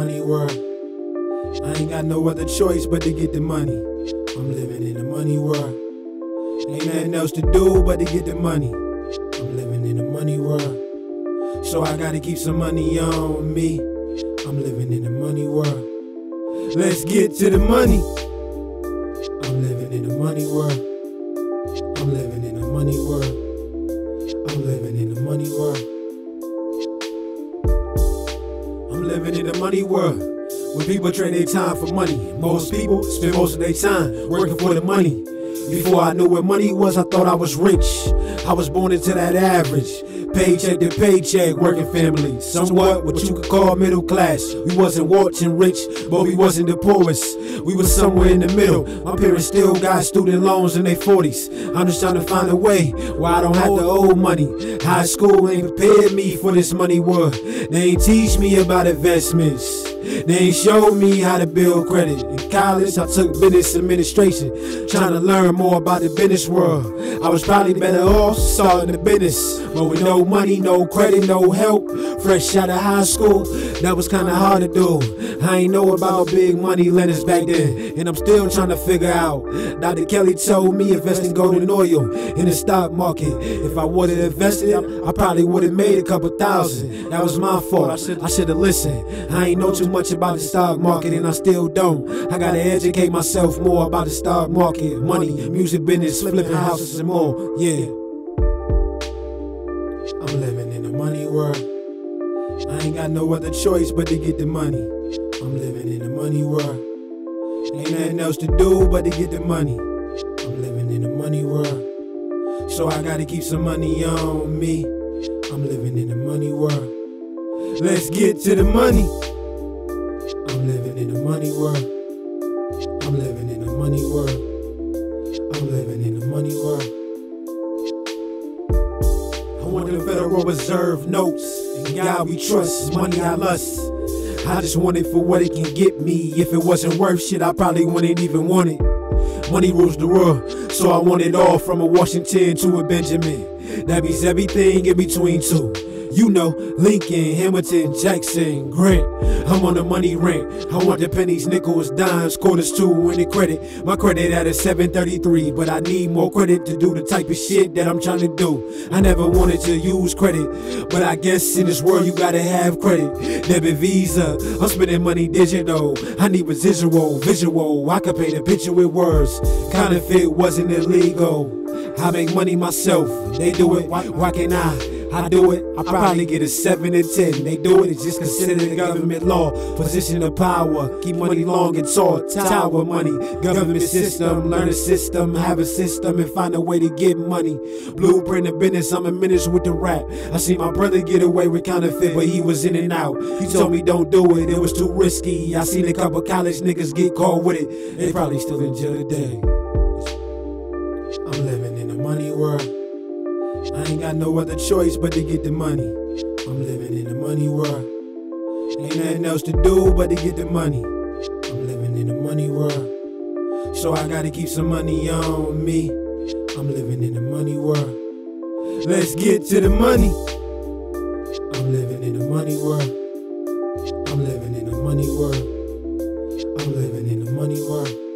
money world. I ain't got no other choice but to get the money. I'm living in the money world. Ain't nothing else to do but to get the money. I'm living in the money world. So I gotta keep some money on me. I'm living in the money world. Let's get to the money. I'm living in the money world. I'm living in the money world. I'm living in the money world. Living in the money world. When people trade their time for money, most people spend most of their time working for the money. Before I knew what money was, I thought I was rich. I was born into that average. Paycheck to paycheck, working family. Somewhat what you could call middle class. We wasn't watching rich, but we wasn't the poorest. We was somewhere in the middle. My parents still got student loans in their 40s. I'm just trying to find a way where I don't have to owe money. High school ain't prepared me for this money world. They ain't teach me about investments. They showed me how to build credit. In college, I took business administration, trying to learn more about the business world. I was probably better off starting a business, but with no money, no credit, no help. Fresh out of high school, that was kinda hard to do. I ain't know about big money lenders back then, and I'm still trying to figure out. Dr. Kelly told me invest in golden oil in the stock market. If I would've invested, I probably would've made a couple thousand. That was my fault. I should should've listened. I ain't know too much about the stock market, and I still don't. I gotta educate myself more about the stock market, money, music business, flipping houses, and more. Yeah. I'm living in the money world. I ain't got no other choice but to get the money. I'm living in the money world. Ain't nothing else to do but to get the money. I'm living in the money world. So I gotta keep some money on me. I'm living in the money world. Let's get to the money. I'm living in the money world. I'm living in the money world. I'm living in the money world. Federal Reserve notes. God we trust, money I lust. I just want it for what it can get me. If it wasn't worth shit, I probably wouldn't even want it. Money rules the world, so I want it all from a Washington to a Benjamin. That means everything in between two. You know, Lincoln, Hamilton, Jackson, Grant. I'm on the money rent. I want the pennies, nickels, dimes, quarters too, any credit. My credit at a 733, but I need more credit to do the type of shit that I'm trying to do. I never wanted to use credit, but I guess in this world you gotta have credit. Debit Visa, I'm spending money digital. I need residual, visual. I can paint a picture with words. Counterfeit wasn't illegal. I make money myself. They do it. Why, why can't I? I do it, I probably get a 7 and 10. They do it, it's just considered government law. Position of power, keep money long and tall. Tower money, government system, learn a system, have a system, and find a way to get money. Blueprint of business, I'm a menace with the rap. I see my brother get away with counterfeit, but he was in and out. He told me don't do it, it was too risky. I seen a couple college niggas get caught with it. They probably still in jail today money world. I ain't got no other choice but to get the money. I'm living in the money world. Ain't nothing else to do but to get the money. I'm living in the money world. So I gotta keep some money on me. I'm living in the money world. Let's get to the money. I'm living in the money world. I'm living in the money world. I'm living in the money world.